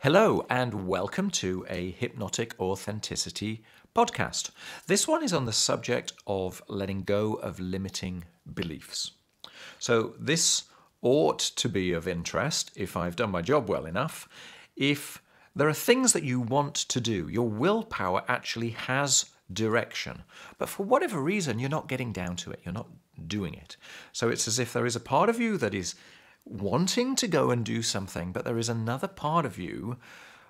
Hello, and welcome to a Hypnotic Authenticity podcast. This one is on the subject of letting go of limiting beliefs. So, this ought to be of interest if I've done my job well enough. If there are things that you want to do, your willpower actually has direction, but for whatever reason, you're not getting down to it, you're not doing it. So, it's as if there is a part of you that is wanting to go and do something, but there is another part of you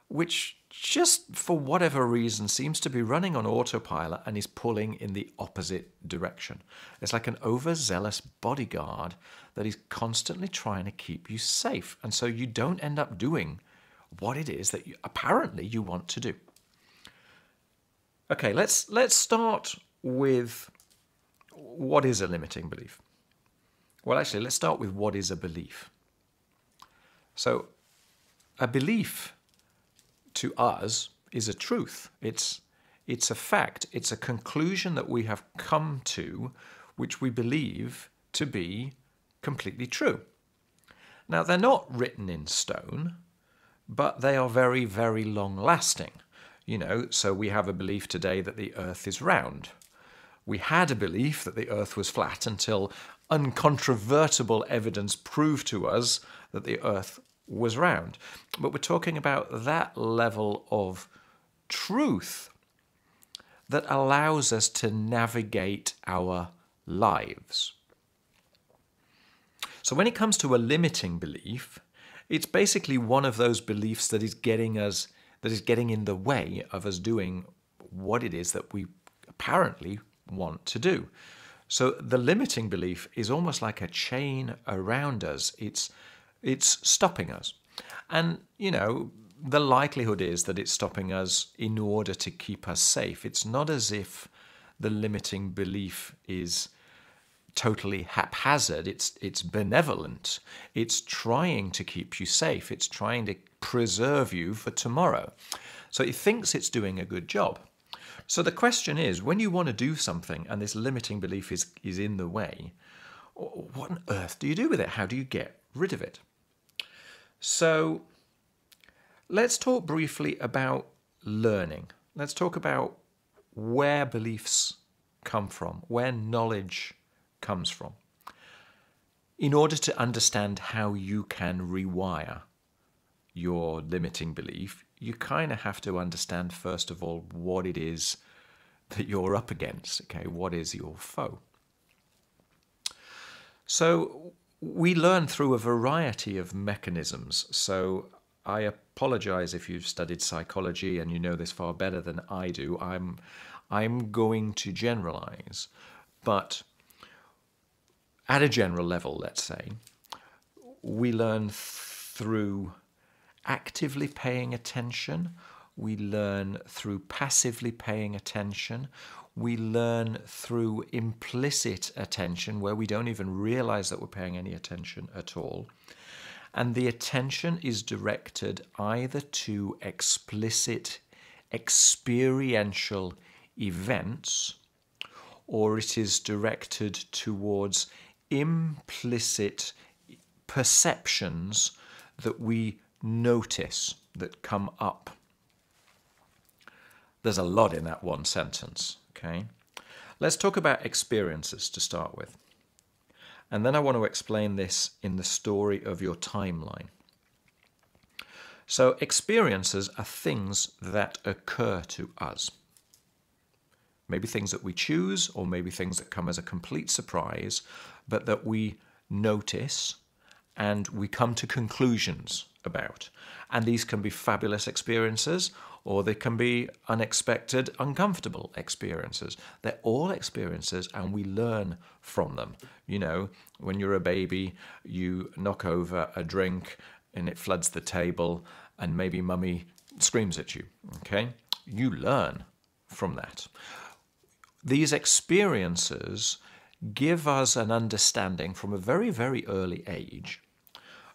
which just for whatever reason seems to be running on autopilot and is pulling in the opposite direction. It's like an overzealous bodyguard that is constantly trying to keep you safe. And so you don't end up doing what it is that you, apparently you want to do. Okay, let's let's start with what is a limiting belief. Well, actually, let's start with what is a belief. So, a belief to us is a truth. It's it's a fact. It's a conclusion that we have come to, which we believe to be completely true. Now, they're not written in stone, but they are very, very long lasting. You know, so we have a belief today that the earth is round. We had a belief that the earth was flat until uncontrovertible evidence proved to us that the earth was round. But we're talking about that level of truth that allows us to navigate our lives. So when it comes to a limiting belief, it's basically one of those beliefs that is getting us that is getting in the way of us doing what it is that we apparently want to do. So the limiting belief is almost like a chain around us. It's it's stopping us. And, you know, the likelihood is that it's stopping us in order to keep us safe. It's not as if the limiting belief is totally haphazard. It's it's benevolent. It's trying to keep you safe. It's trying to preserve you for tomorrow. So it thinks it's doing a good job. So the question is, when you want to do something and this limiting belief is is in the way, what on earth do you do with it? How do you get rid of it? So let's talk briefly about learning. Let's talk about where beliefs come from, where knowledge comes from, in order to understand how you can rewire your limiting belief, you kind of have to understand, first of all, what it is that you're up against. Okay, what is your foe? So, we learn through a variety of mechanisms. So I apologize if you've studied psychology and you know this far better than I do. I'm I'm going to generalize, but at a general level, let's say, we learn through actively paying attention, we learn through passively paying attention, we learn through implicit attention, where we don't even realize that we're paying any attention at all. And the attention is directed either to explicit experiential events or it is directed towards implicit perceptions that we notice that come up. There's a lot in that one sentence. Okay, let's talk about experiences to start with. And then I want to explain this in the story of your timeline. So, experiences are things that occur to us. Maybe things that we choose, or maybe things that come as a complete surprise, but that we notice and we come to conclusions about. And these can be fabulous experiences, or they can be unexpected, uncomfortable experiences. They're all experiences, and we learn from them. You know, when you're a baby, you knock over a drink and it floods the table, and maybe mummy screams at you. Okay? You learn from that. These experiences give us an understanding from a very, very early age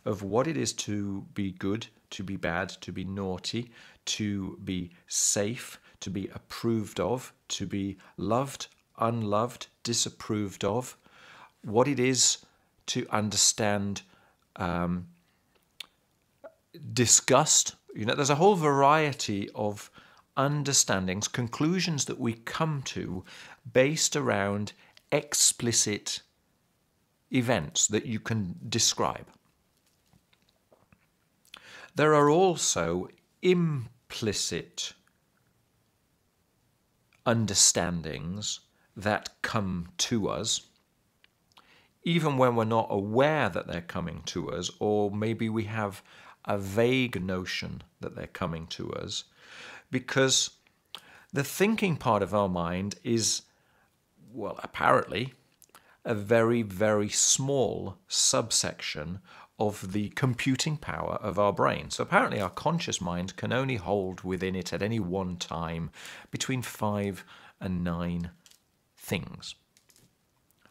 of what it is to be good, to be bad, to be naughty, to be safe, to be approved of, to be loved, unloved, disapproved of, what it is to understand um, disgust, You know, there's a whole variety of understandings, conclusions that we come to based around explicit events that you can describe. There are also implicit understandings that come to us, even when we're not aware that they're coming to us, or maybe we have a vague notion that they're coming to us, because the thinking part of our mind is, well, apparently, a very, very small subsection of the computing power of our brain. So apparently, our conscious mind can only hold within it at any one time between five and nine things.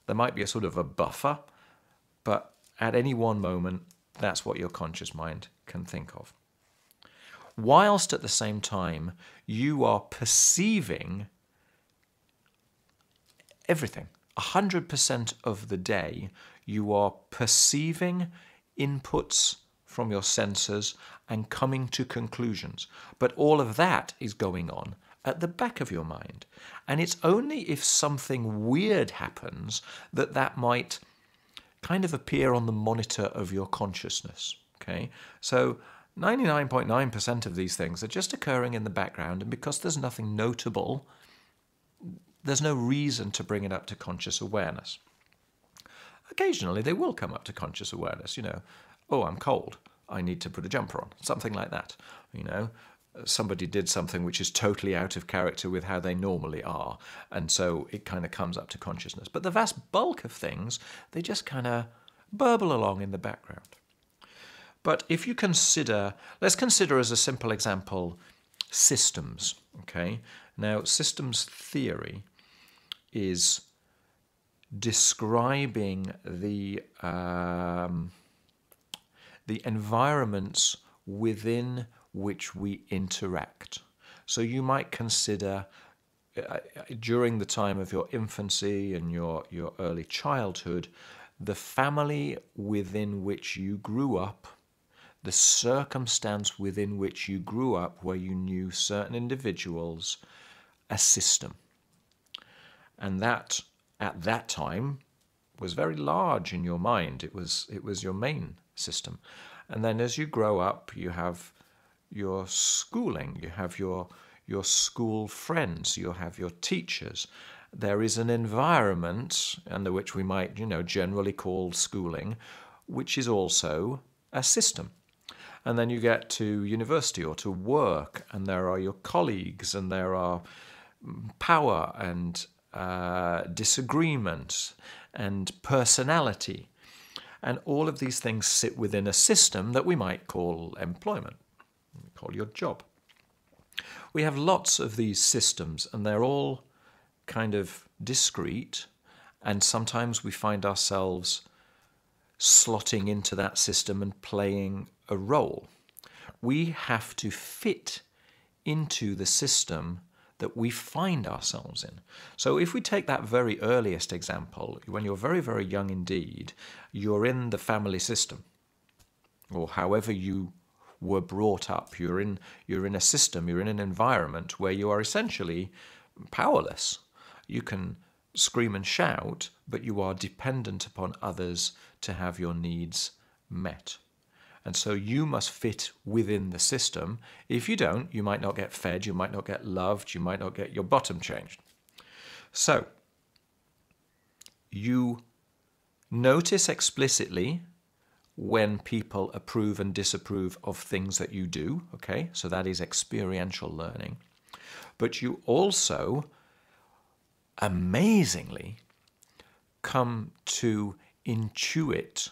There might be a sort of a buffer, but at any one moment, that's what your conscious mind can think of. Whilst at the same time, you are perceiving everything. 100% of the day, you are perceiving inputs from your senses and coming to conclusions. But all of that is going on at the back of your mind. And it's only if something weird happens that that might kind of appear on the monitor of your consciousness. Okay? So 99.9% of these things are just occurring in the background, and because there's nothing notable, there's no reason to bring it up to conscious awareness. Occasionally, they will come up to conscious awareness, you know, oh, I'm cold, I need to put a jumper on, something like that, you know. Somebody did something which is totally out of character with how they normally are, and so it kind of comes up to consciousness. But the vast bulk of things, they just kind of burble along in the background. But if you consider, let's consider as a simple example systems, okay? Now, systems theory is describing the um, the environments within which we interact. So you might consider uh, during the time of your infancy and your, your early childhood, the family within which you grew up, the circumstance within which you grew up, where you knew certain individuals, a system. And that at that time was very large in your mind. It was it was your main system. And then as you grow up, you have your schooling, you have your your school friends, you have your teachers. There is an environment under which we might, you know, generally call schooling, which is also a system. And then you get to university or to work, and there are your colleagues, and there are power and uh, disagreement and personality. And all of these things sit within a system that we might call employment, call your job. We have lots of these systems, and they're all kind of discrete, and sometimes we find ourselves slotting into that system and playing a role. We have to fit into the system that we find ourselves in. So, if we take that very earliest example, when you're very, very young indeed, you're in the family system, or however you were brought up. You're in, you're in a system, you're in an environment where you are essentially powerless. You can scream and shout, but you are dependent upon others to have your needs met. And so you must fit within the system. If you don't, you might not get fed, you might not get loved, you might not get your bottom changed. So you notice explicitly when people approve and disapprove of things that you do, okay? So that is experiential learning. But you also amazingly come to intuit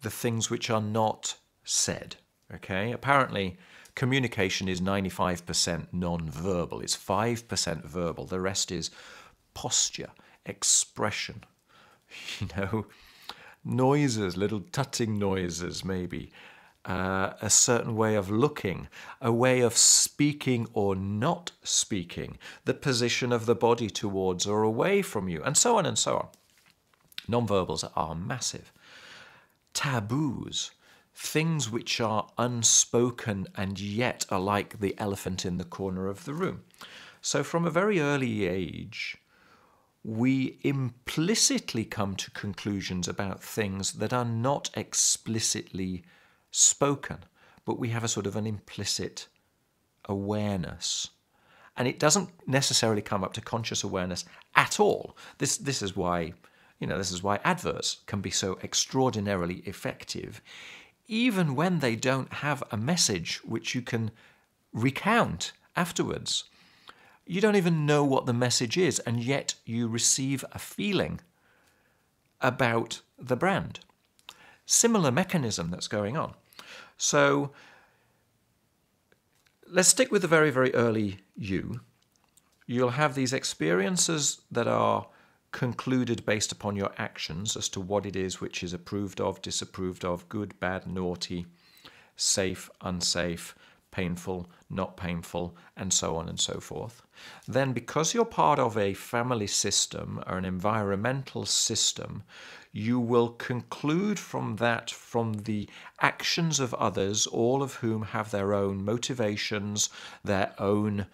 the things which are not said. Okay, apparently communication is 95% non-verbal. It's 5% verbal. The rest is posture, expression, you know, noises, little tutting noises maybe, uh, a certain way of looking, a way of speaking or not speaking, the position of the body towards or away from you, and so on and so on. Non-verbals are massive. Taboos things which are unspoken and yet are like the elephant in the corner of the room. So, from a very early age, we implicitly come to conclusions about things that are not explicitly spoken, but we have a sort of an implicit awareness. And it doesn't necessarily come up to conscious awareness at all. This, this is why, you know, this is why adverts can be so extraordinarily effective, even when they don't have a message which you can recount afterwards. You don't even know what the message is, and yet you receive a feeling about the brand. Similar mechanism that's going on. So let's stick with the very, very early you. You'll have these experiences that are concluded based upon your actions as to what it is which is approved of, disapproved of, good, bad, naughty, safe, unsafe, painful, not painful, and so on and so forth. Then, because you're part of a family system or an environmental system, you will conclude from that, from the actions of others, all of whom have their own motivations, their own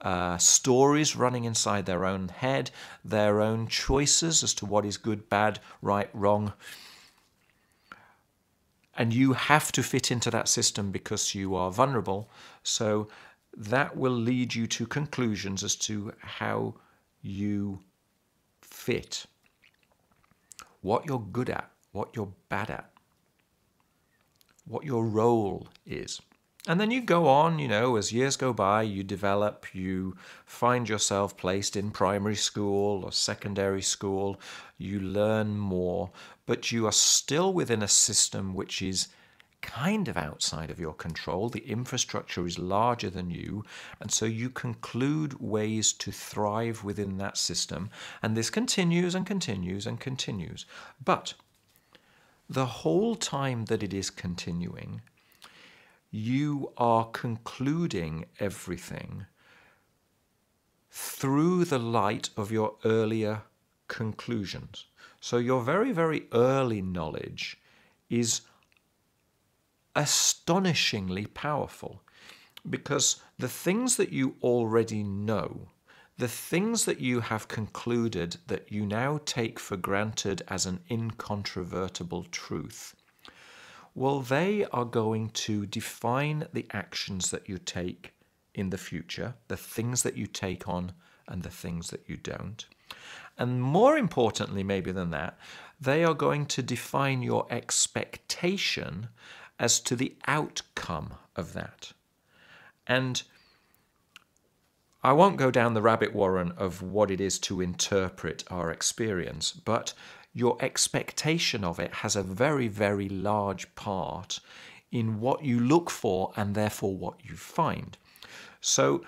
uh, stories running inside their own head, their own choices as to what is good, bad, right, wrong. And you have to fit into that system because you are vulnerable. So that will lead you to conclusions as to how you fit what you're good at, what you're bad at, what your role is. And then you go on, you know, as years go by, you develop, you find yourself placed in primary school or secondary school, you learn more, but you are still within a system which is kind of outside of your control. The infrastructure is larger than you, and so you conclude ways to thrive within that system. And this continues and continues and continues. But the whole time that it is continuing, you are concluding everything through the light of your earlier conclusions. So your very, very early knowledge is astonishingly powerful because the things that you already know, the things that you have concluded that you now take for granted as an incontrovertible truth, well, they are going to define the actions that you take in the future, the things that you take on and the things that you don't. And more importantly, maybe than that, they are going to define your expectation as to the outcome of that. And I won't go down the rabbit warren of what it is to interpret our experience, but your expectation of it has a very, very large part in what you look for and therefore what you find. So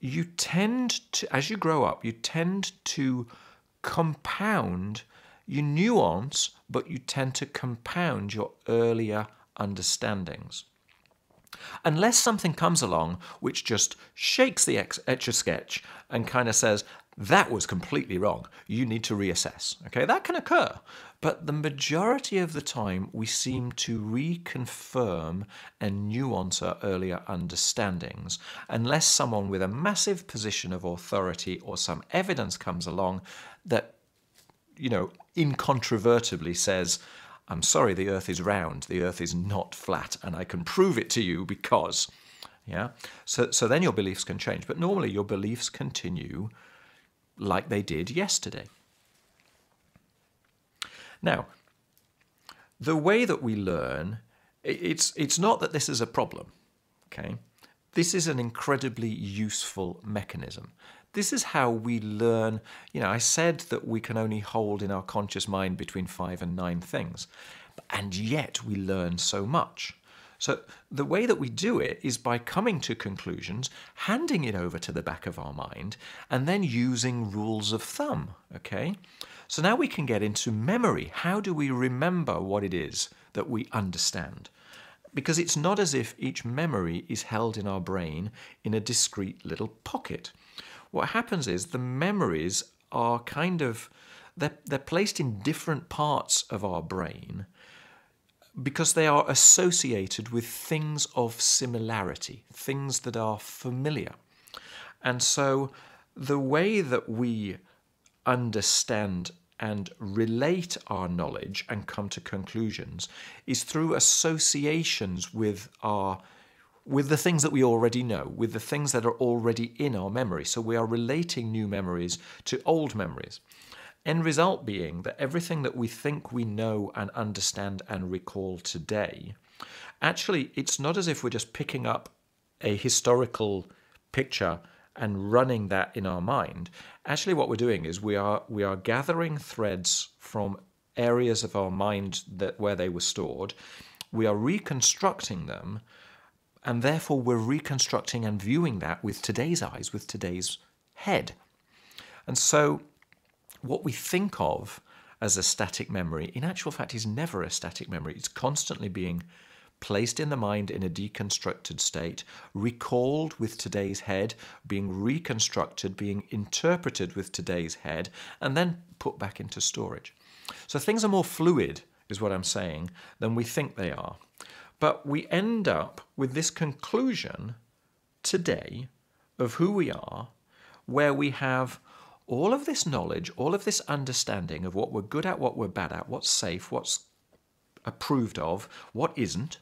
you tend to, as you grow up, you tend to compound, you nuance, but you tend to compound your earlier understandings. Unless something comes along which just shakes the etch a sketch and kind of says, that was completely wrong, you need to reassess. Okay, that can occur. But the majority of the time, we seem to reconfirm and nuance our earlier understandings, unless someone with a massive position of authority or some evidence comes along that, you know, incontrovertibly says, I'm sorry, the earth is round, the earth is not flat, and I can prove it to you because. Yeah? So, so then your beliefs can change. But normally your beliefs continue like they did yesterday. Now, the way that we learn, it's, it's not that this is a problem, okay? This is an incredibly useful mechanism. This is how we learn. You know, I said that we can only hold in our conscious mind between five and nine things, and yet we learn so much. So the way that we do it is by coming to conclusions, handing it over to the back of our mind, and then using rules of thumb, okay? So now we can get into memory. How do we remember what it is that we understand? Because it's not as if each memory is held in our brain in a discrete little pocket what happens is the memories are kind of they're, they're placed in different parts of our brain because they are associated with things of similarity, things that are familiar. And so the way that we understand and relate our knowledge and come to conclusions is through associations with our with the things that we already know, with the things that are already in our memory. So we are relating new memories to old memories. End result being that everything that we think we know and understand and recall today, actually, it's not as if we're just picking up a historical picture and running that in our mind. Actually, what we're doing is we are we are gathering threads from areas of our mind that where they were stored. We are reconstructing them, and therefore we're reconstructing and viewing that with today's eyes, with today's head. And so what we think of as a static memory, in actual fact, is never a static memory. It's constantly being placed in the mind in a deconstructed state, recalled with today's head, being reconstructed, being interpreted with today's head, and then put back into storage. So things are more fluid, is what I'm saying, than we think they are. But we end up with this conclusion today of who we are, where we have all of this knowledge, all of this understanding of what we're good at, what we're bad at, what's safe, what's approved of, what isn't.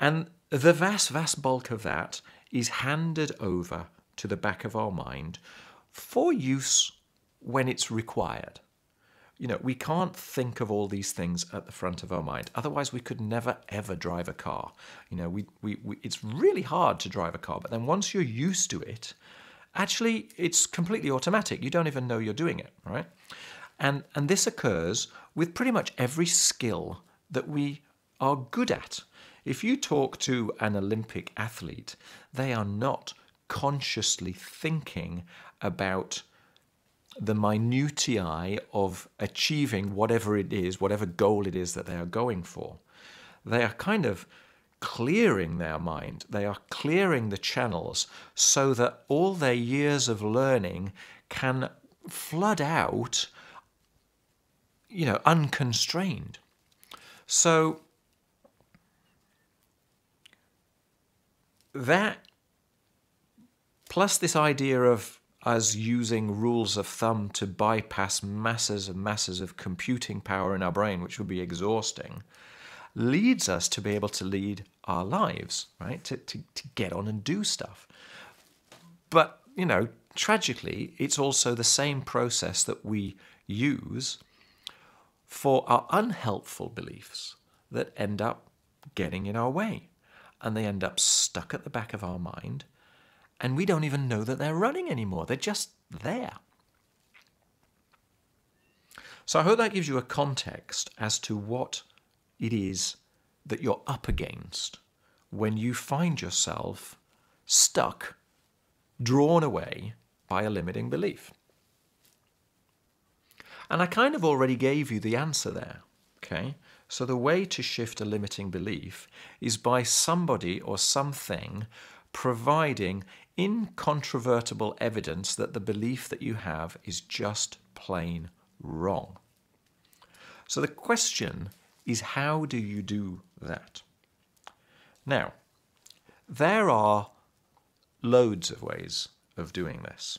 And the vast, vast bulk of that is handed over to the back of our mind for use when it's required. You know, we can't think of all these things at the front of our mind. Otherwise, we could never, ever drive a car. You know, we, we, we, it's really hard to drive a car, but then once you're used to it, actually it's completely automatic. You don't even know you're doing it, right? And, and this occurs with pretty much every skill that we are good at. If you talk to an Olympic athlete, they are not consciously thinking about the minutiae of achieving whatever it is, whatever goal it is that they are going for. They are kind of clearing their mind. They are clearing the channels so that all their years of learning can flood out, you know, unconstrained. So that plus this idea of us using rules of thumb to bypass masses and masses of computing power in our brain, which would be exhausting, leads us to be able to lead our lives, right? To, to, to get on and do stuff. But, you know, tragically, it's also the same process that we use for our unhelpful beliefs that end up getting in our way. And they end up stuck at the back of our mind, and we don't even know that they're running anymore. They're just there. So I hope that gives you a context as to what it is that you're up against when you find yourself stuck, drawn away by a limiting belief. And I kind of already gave you the answer there. Okay? So the way to shift a limiting belief is by somebody or something providing incontrovertible evidence that the belief that you have is just plain wrong. So the question is how do you do that? Now, there are loads of ways of doing this.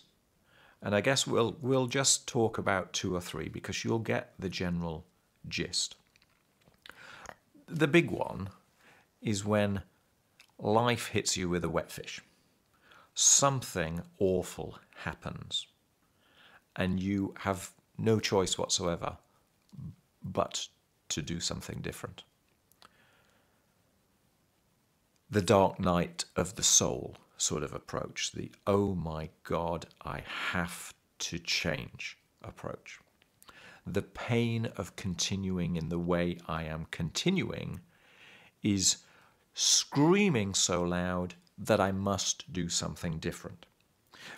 And I guess we'll, we'll just talk about two or three because you'll get the general gist. The big one is when life hits you with a wet fish. Something awful happens, and you have no choice whatsoever but to do something different. The dark night of the soul sort of approach, the oh my God, I have to change approach. The pain of continuing in the way I am continuing is screaming so loud that I must do something different.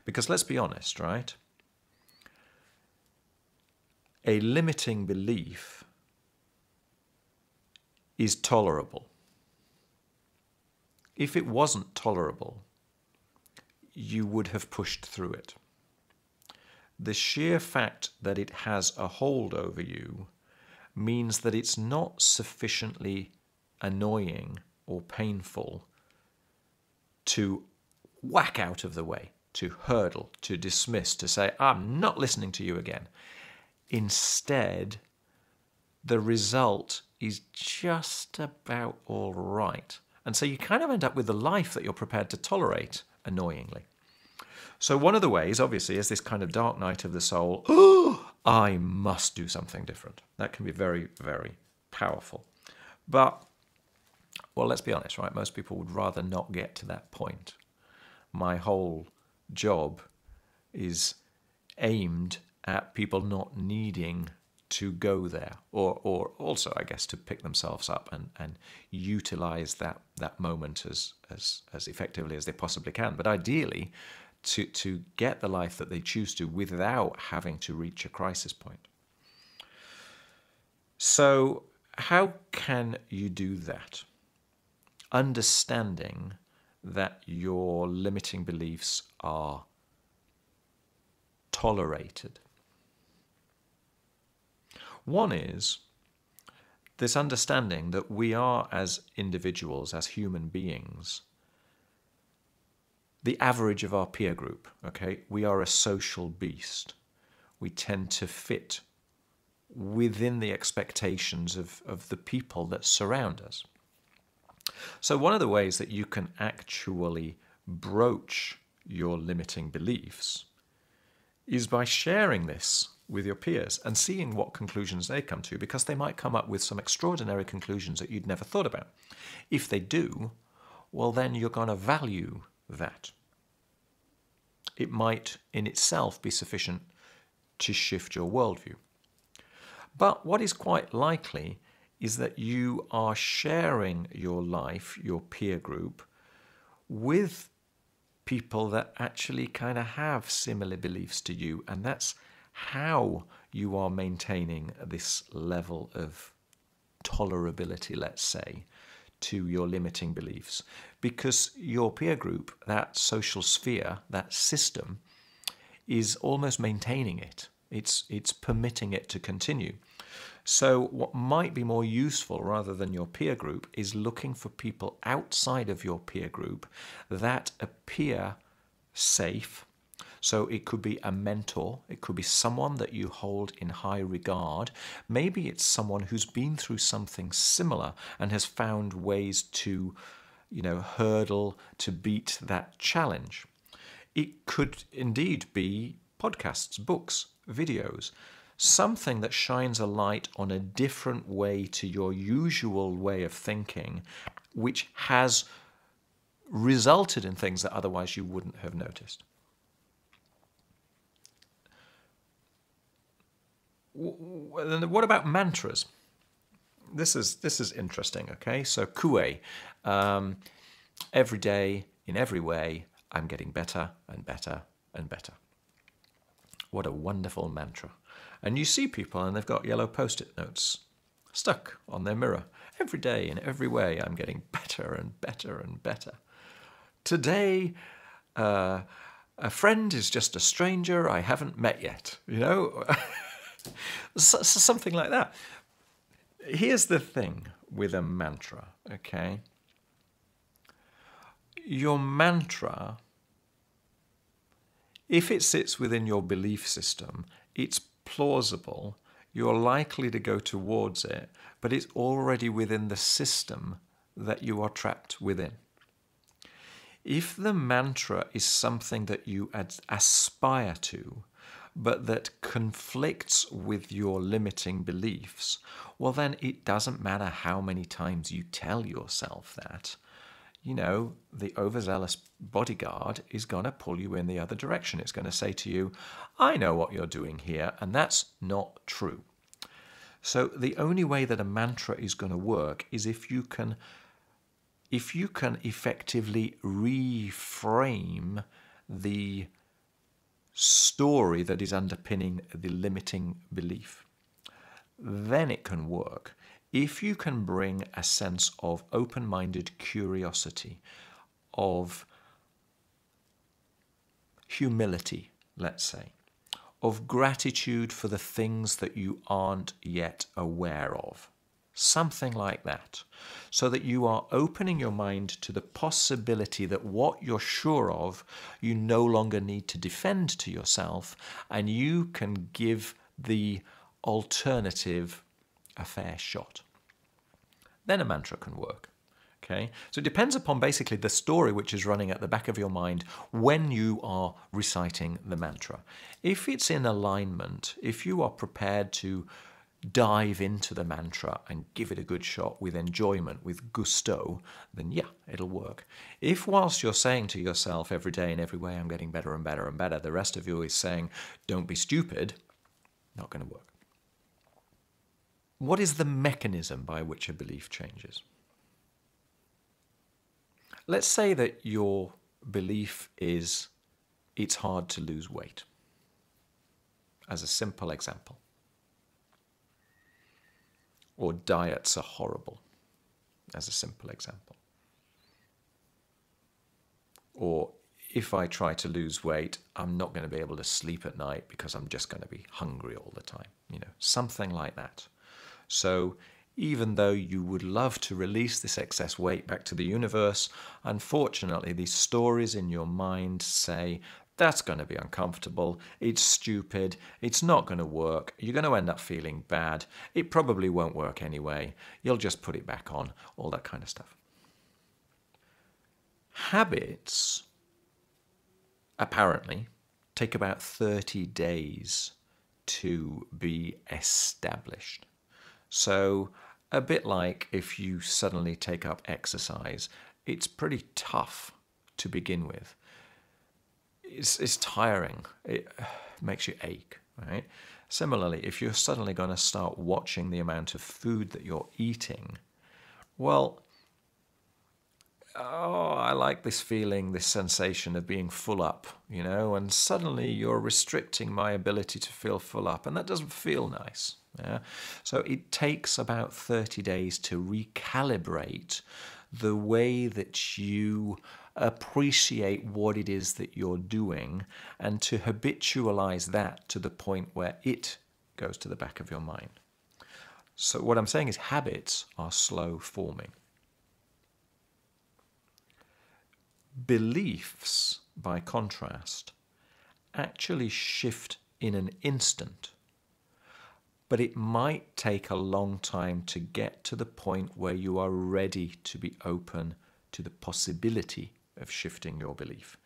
Because let's be honest, right? A limiting belief is tolerable. If it wasn't tolerable, you would have pushed through it. The sheer fact that it has a hold over you means that it's not sufficiently annoying or painful to whack out of the way, to hurdle, to dismiss, to say, I'm not listening to you again. Instead, the result is just about all right. And so you kind of end up with the life that you're prepared to tolerate, annoyingly. So, one of the ways, obviously, is this kind of dark night of the soul. I must do something different. That can be very, very powerful. But, well, let's be honest, right? Most people would rather not get to that point. My whole job is aimed at people not needing to go there or or also I guess to pick themselves up and and utilize that that moment as as as effectively as they possibly can. But ideally to to get the life that they choose to without having to reach a crisis point. So how can you do that? Understanding that your limiting beliefs are tolerated one is this understanding that we are, as individuals, as human beings, the average of our peer group. Okay, we are a social beast. We tend to fit within the expectations of, of the people that surround us. So, one of the ways that you can actually broach your limiting beliefs is by sharing this with your peers and seeing what conclusions they come to because they might come up with some extraordinary conclusions that you'd never thought about. If they do, well, then you're going to value that. It might in itself be sufficient to shift your worldview. But what is quite likely is that you are sharing your life, your peer group, with people that actually kind of have similar beliefs to you, and that's how you are maintaining this level of tolerability, let's say, to your limiting beliefs. Because your peer group, that social sphere, that system, is almost maintaining it. It's, it's permitting it to continue. So, what might be more useful rather than your peer group is looking for people outside of your peer group that appear safe, so it could be a mentor, it could be someone that you hold in high regard. Maybe it's someone who's been through something similar and has found ways to, you know, hurdle to beat that challenge. It could indeed be podcasts, books, videos, something that shines a light on a different way to your usual way of thinking, which has resulted in things that otherwise you wouldn't have noticed. What about mantras? This is this is interesting. Okay, so Coué, um, every day in every way, I'm getting better and better and better. What a wonderful mantra! And you see people, and they've got yellow post-it notes stuck on their mirror. Every day in every way, I'm getting better and better and better. Today. Uh, a friend is just a stranger I haven't met yet, you know? so, so something like that. Here's the thing with a mantra, okay? Your mantra, if it sits within your belief system, it's plausible, you're likely to go towards it, but it's already within the system that you are trapped within. If the mantra is something that you aspire to, but that conflicts with your limiting beliefs, well, then it doesn't matter how many times you tell yourself that. You know, the overzealous bodyguard is going to pull you in the other direction. It's going to say to you, I know what you're doing here, and that's not true. So the only way that a mantra is going to work is if you can if you can effectively reframe the story that is underpinning the limiting belief, then it can work. If you can bring a sense of open minded curiosity, of humility, let's say, of gratitude for the things that you aren't yet aware of. Something like that. So that you are opening your mind to the possibility that what you're sure of, you no longer need to defend to yourself, and you can give the alternative a fair shot. Then a mantra can work. Okay, so it depends upon basically the story which is running at the back of your mind when you are reciting the mantra. If it's in alignment, if you are prepared to dive into the mantra and give it a good shot with enjoyment, with gusto, then yeah, it'll work. If whilst you're saying to yourself every day in every way, I'm getting better and better and better, the rest of you is saying, don't be stupid, not going to work. What is the mechanism by which a belief changes? Let's say that your belief is it's hard to lose weight, as a simple example. Or diets are horrible, as a simple example. Or if I try to lose weight, I'm not going to be able to sleep at night because I'm just going to be hungry all the time. You know, something like that. So even though you would love to release this excess weight back to the universe, unfortunately, these stories in your mind say that's going to be uncomfortable, it's stupid, it's not going to work, you're going to end up feeling bad, it probably won't work anyway, you'll just put it back on, all that kind of stuff. Habits, apparently, take about 30 days to be established. So, a bit like if you suddenly take up exercise, it's pretty tough to begin with. It's, it's tiring, it makes you ache, right? Similarly, if you're suddenly going to start watching the amount of food that you're eating, well, oh, I like this feeling, this sensation of being full up, you know, and suddenly you're restricting my ability to feel full up, and that doesn't feel nice. Yeah? So it takes about 30 days to recalibrate the way that you appreciate what it is that you're doing and to habitualize that to the point where it goes to the back of your mind. So, what I'm saying is, habits are slow forming. Beliefs, by contrast, actually shift in an instant but it might take a long time to get to the point where you are ready to be open to the possibility of shifting your belief.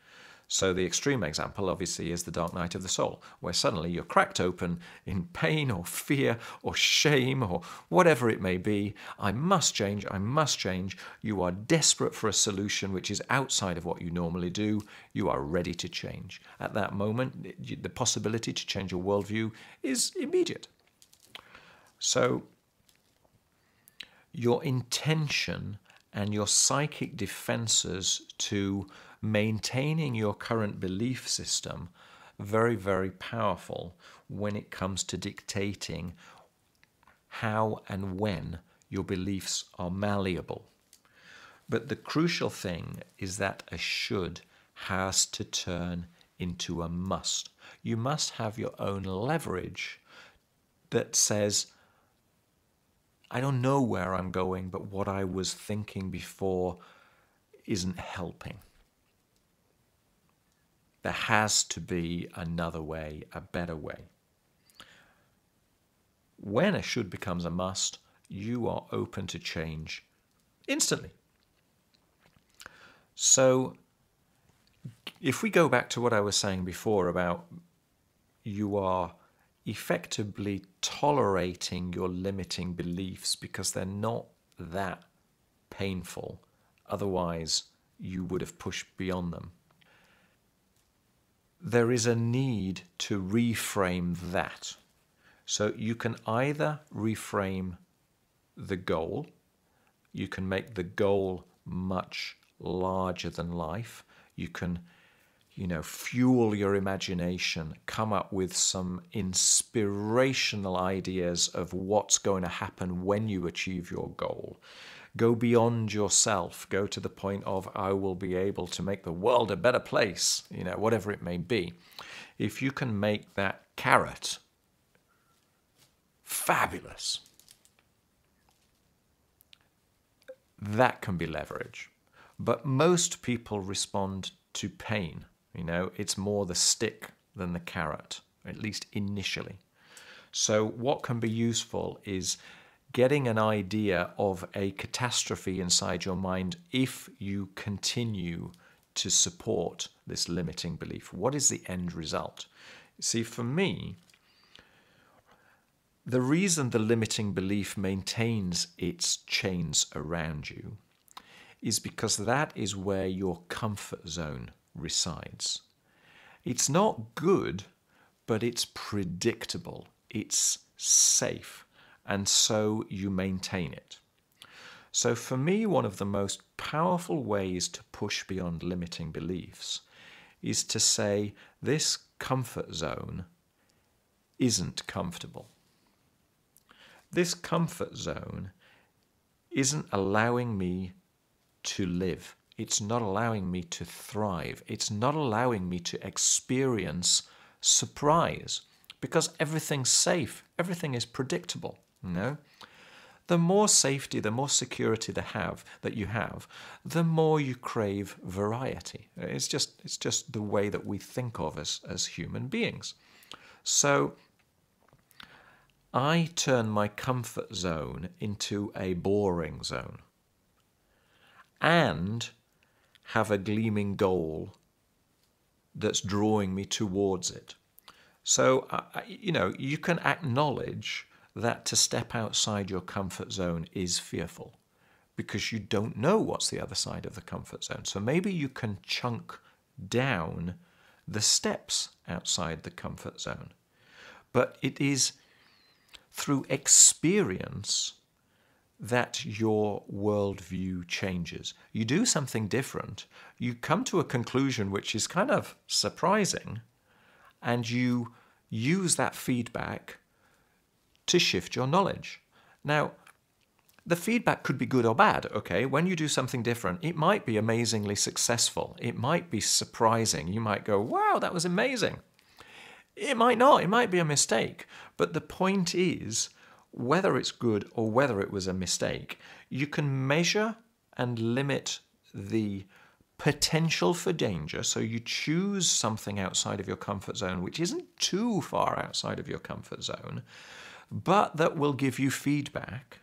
So, the extreme example, obviously, is the dark night of the soul, where suddenly you're cracked open in pain or fear or shame or whatever it may be. I must change, I must change. You are desperate for a solution which is outside of what you normally do. You are ready to change. At that moment, the possibility to change your worldview is immediate. So, your intention and your psychic defenses to maintaining your current belief system very very powerful when it comes to dictating how and when your beliefs are malleable. But the crucial thing is that a should has to turn into a must. You must have your own leverage that says I don't know where I'm going, but what I was thinking before isn't helping. There has to be another way, a better way. When a should becomes a must, you are open to change instantly. So, if we go back to what I was saying before about you are effectively tolerating your limiting beliefs because they're not that painful. Otherwise, you would have pushed beyond them. There is a need to reframe that. So you can either reframe the goal, you can make the goal much larger than life, you can you know, fuel your imagination, come up with some inspirational ideas of what's going to happen when you achieve your goal. go beyond yourself, go to the point of, I will be able to make the world a better place, you know, whatever it may be. If you can make that carrot fabulous, that can be leverage. But most people respond to pain. You know, it's more the stick than the carrot, at least initially. So, what can be useful is getting an idea of a catastrophe inside your mind if you continue to support this limiting belief. What is the end result? See, for me, the reason the limiting belief maintains its chains around you is because that is where your comfort zone resides. It's not good, but it's predictable, it's safe, and so you maintain it. So, for me, one of the most powerful ways to push beyond limiting beliefs is to say this comfort zone isn't comfortable. This comfort zone isn't allowing me to live. It's not allowing me to thrive. It's not allowing me to experience surprise because everything's safe, everything is predictable. You know? The more safety, the more security they have that you have, the more you crave variety. It's just it's just the way that we think of us as human beings. So I turn my comfort zone into a boring zone and have a gleaming goal that's drawing me towards it. So, you know, you can acknowledge that to step outside your comfort zone is fearful because you don't know what's the other side of the comfort zone. So maybe you can chunk down the steps outside the comfort zone. But it is through experience that your worldview changes. You do something different, you come to a conclusion which is kind of surprising, and you use that feedback to shift your knowledge. Now, the feedback could be good or bad, okay? When you do something different, it might be amazingly successful. It might be surprising. You might go, wow, that was amazing. It might not, it might be a mistake. But the point is, whether it's good or whether it was a mistake, you can measure and limit the potential for danger. So you choose something outside of your comfort zone, which isn't too far outside of your comfort zone, but that will give you feedback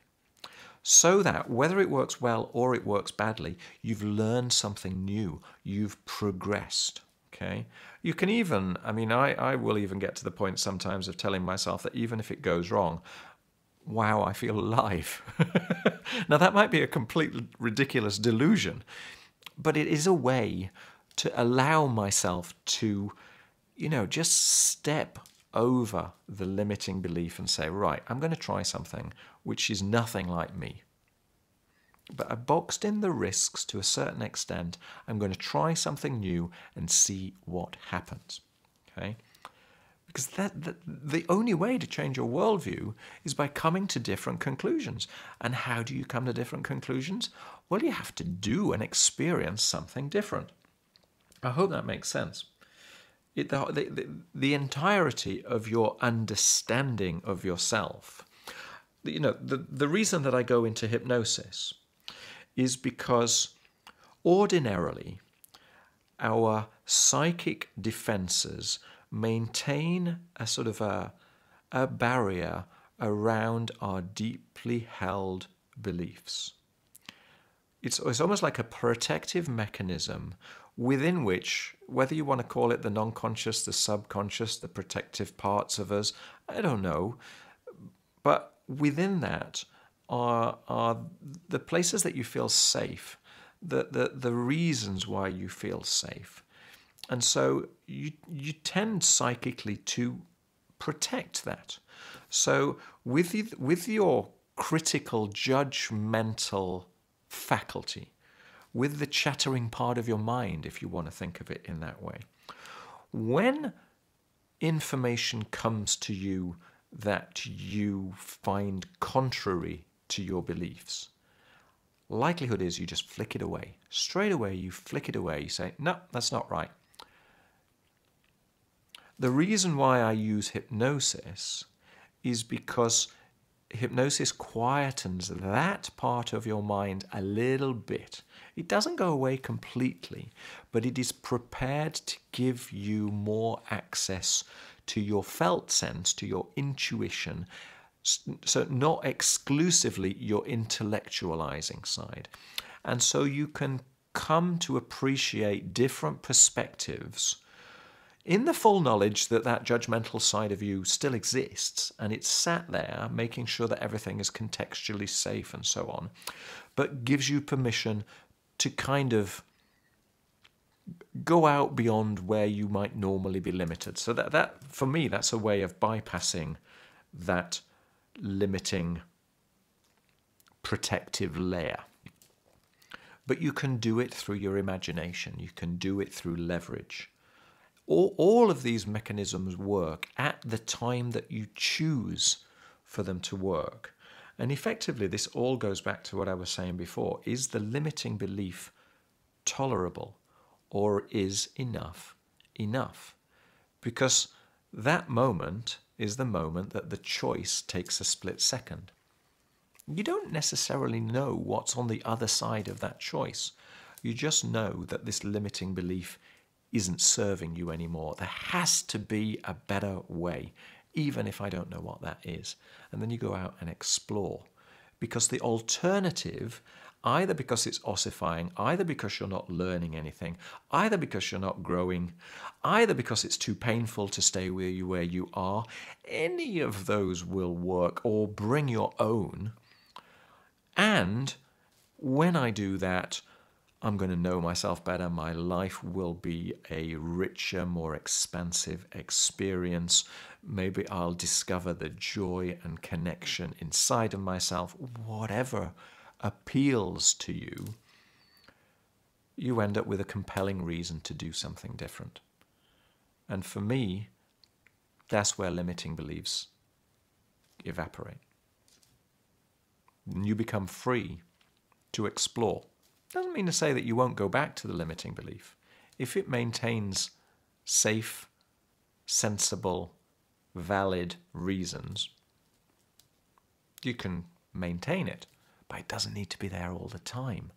so that whether it works well or it works badly, you've learned something new, you've progressed. Okay. You can even, I mean, I, I will even get to the point sometimes of telling myself that even if it goes wrong, wow, I feel alive. now, that might be a completely ridiculous delusion, but it is a way to allow myself to, you know, just step over the limiting belief and say, right, I'm going to try something which is nothing like me. But I boxed in the risks to a certain extent. I'm going to try something new and see what happens. Okay? Because that, that, the only way to change your worldview is by coming to different conclusions. And how do you come to different conclusions? Well, you have to do and experience something different. I hope that makes sense. It, the, the, the entirety of your understanding of yourself, you know, the, the reason that I go into hypnosis is because ordinarily our psychic defenses maintain a sort of a, a barrier around our deeply held beliefs. It's, it's almost like a protective mechanism within which, whether you want to call it the non conscious, the subconscious, the protective parts of us, I don't know, but within that, are, are the places that you feel safe, the, the, the reasons why you feel safe. And so you, you tend psychically to protect that. So with, the, with your critical, judgmental faculty, with the chattering part of your mind, if you want to think of it in that way, when information comes to you that you find contrary to your beliefs. likelihood is you just flick it away. Straight away, you flick it away. You say, no, that's not right. The reason why I use hypnosis is because hypnosis quietens that part of your mind a little bit. It doesn't go away completely, but it is prepared to give you more access to your felt sense, to your intuition. So, not exclusively your intellectualizing side. And so you can come to appreciate different perspectives in the full knowledge that that judgmental side of you still exists and it's sat there making sure that everything is contextually safe and so on, but gives you permission to kind of go out beyond where you might normally be limited. So that, that for me, that's a way of bypassing that limiting protective layer. But you can do it through your imagination. You can do it through leverage all, all of these mechanisms work at the time that you choose for them to work. And effectively, this all goes back to what I was saying before. Is the limiting belief tolerable or is enough enough? Because that moment is the moment that the choice takes a split second. You don't necessarily know what's on the other side of that choice. You just know that this limiting belief isn't serving you anymore. There has to be a better way, even if I don't know what that is. And then you go out and explore. Because the alternative, either because it's ossifying, either because you're not learning anything, either because you're not growing, either because it's too painful to stay where you where you are, any of those will work or bring your own. And when I do that, I'm going to know myself better. My life will be a richer, more expansive experience. Maybe I'll discover the joy and connection inside of myself. Whatever appeals to you, you end up with a compelling reason to do something different. And for me, that's where limiting beliefs evaporate. You become free to explore. Doesn't mean to say that you won't go back to the limiting belief. If it maintains safe, sensible, valid reasons, you can maintain it, but it doesn't need to be there all the time.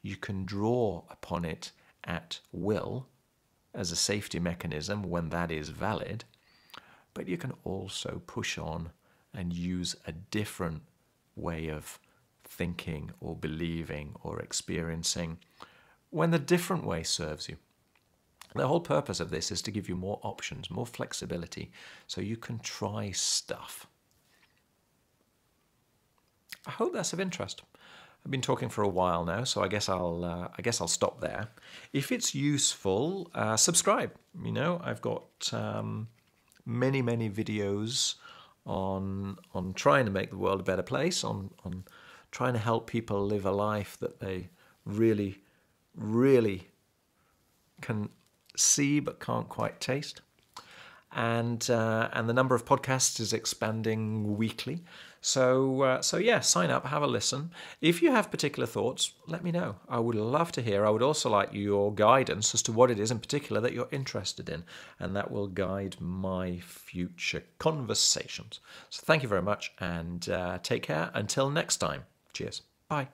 You can draw upon it at will as a safety mechanism when that is valid, but you can also push on and use a different way of thinking or believing or experiencing when the different way serves you. The whole purpose of this is to give you more options, more flexibility, so you can try stuff. I hope that's of interest. I've been talking for a while now, so I guess I'll uh, I guess I'll stop there. If it's useful, uh, subscribe. You know, I've got um, many many videos on on trying to make the world a better place, on on trying to help people live a life that they really, really can see but can't quite taste. And uh, and the number of podcasts is expanding weekly. So uh, so yeah, sign up, have a listen. If you have particular thoughts, let me know. I would love to hear. I would also like your guidance as to what it is in particular that you're interested in, and that will guide my future conversations. So thank you very much, and uh, take care. Until next time. Cheers. Bye.